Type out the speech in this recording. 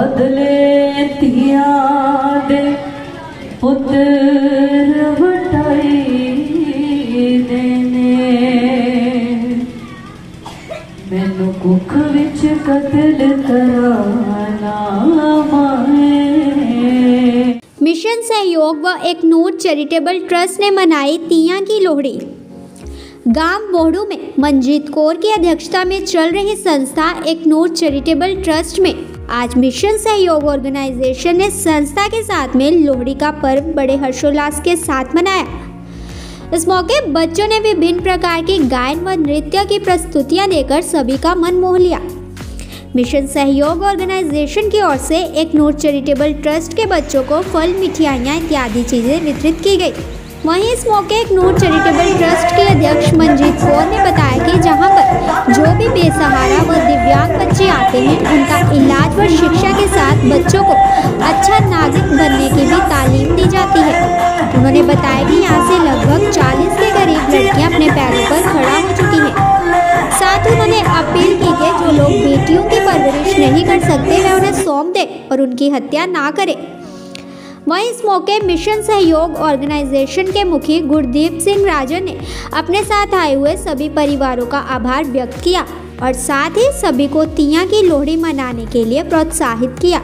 बदले दे पुत्र देने। मैनू कुख कतल कराना मिशन सहयोग व एक नूर चैरिटेबल ट्रस्ट ने मनाई तिया की लोहड़ी। गाँव बोहड़ू में मंजीत कौर की अध्यक्षता में चल रही संस्था एक नूर चैरिटेबल ट्रस्ट में आज मिशन सहयोग ऑर्गेनाइजेशन ने संस्था के साथ में लोहड़ी का पर्व बड़े हर्षोल्लास के साथ मनाया। इस मौके बच्चों ने विभिन्न प्रकार के गायन व नृत्य की प्रस्तुतियाँ देकर सभी का मन मोह लिया। मिशन सहयोग ऑर्गेनाइजेशन की ओर से एक नूर चैरिटेबल ट्रस्ट के बच्चों को फल, मिठाइयाँ इत्यादि चीज़ें वितरित की गई। वहीं इस मौके एक नूर चैरिटेबल ट्रस्ट के अध्यक्ष मंजीत कौर ने बताया कि जहाँ पर जो भी बेसहारा व दिव्यांग बच्चे आते हैं, उनका इलाज व शिक्षा के साथ बच्चों को अच्छा नागरिक बनने की भी तालीम दी जाती है। उन्होंने बताया कि यहाँ से लगभग 40 के करीब लड़कियाँ अपने पैरों पर खड़ा हो चुकी हैं। साथ ही उन्होंने अपील की कि जो लोग बेटियों की परवरिश नहीं कर सकते, वे उन्हें सौंप दें और उनकी हत्या ना करें। वहीं इस मौके मिशन सहयोग ऑर्गेनाइजेशन के मुखी गुरदीप सिंह राजन ने अपने साथ आए हुए सभी परिवारों का आभार व्यक्त किया और साथ ही सभी को तिया की लोहड़ी मनाने के लिए प्रोत्साहित किया।